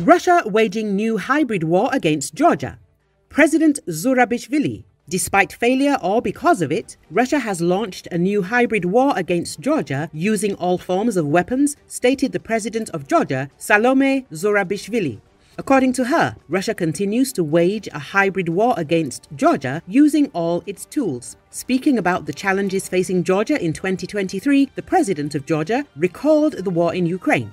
Russia waging new hybrid war against Georgia. President Zourabichvili Despite failure or because of it, Russia has launched a new hybrid war against Georgia using all forms of weapons, stated the president of Georgia, Salome Zourabichvili. According to her, Russia continues to wage a hybrid war against Georgia using all its tools. Speaking about the challenges facing Georgia in 2023, the president of Georgia recalled the war in Ukraine.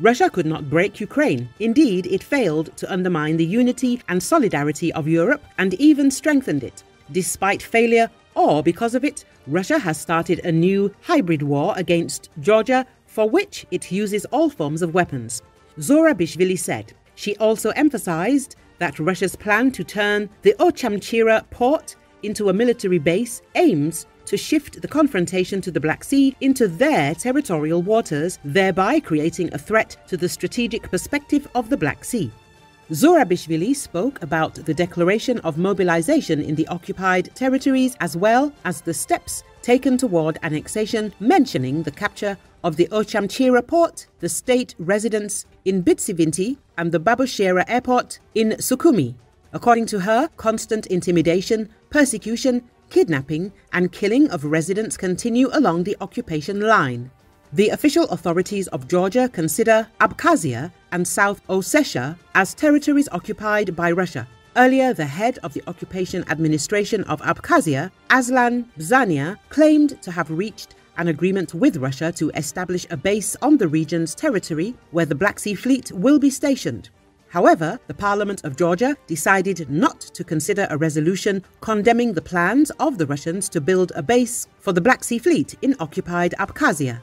Russia could not break Ukraine. Indeed, it failed to undermine the unity and solidarity of Europe and even strengthened it. Despite failure or because of it, Russia has started a new hybrid war against Georgia for which it uses all forms of weapons. Zourabichvili said. She also emphasized that Russia's plan to turn the Ochamchira port into a military base aims to shift the confrontation to the Black Sea into their territorial waters, thereby creating a threat to the strategic perspective of the Black Sea. Zourabichvili spoke about the declaration of mobilization in the occupied territories as well as the steps taken toward annexation, mentioning the capture of the Ochamchira port, the state residence in Bitsivinti, and the Babushera airport in Sukhumi. According to her, constant intimidation, persecution, kidnapping and killing of residents continue along the occupation line. The official authorities of Georgia consider Abkhazia and South Ossetia as territories occupied by Russia. Earlier, the head of the occupation administration of Abkhazia, Aslan Bzania, claimed to have reached an agreement with Russia to establish a base on the region's territory where the Black Sea Fleet will be stationed. However, the Parliament of Georgia decided not to consider a resolution condemning the plans of the Russians to build a base for the Black Sea Fleet in occupied Abkhazia.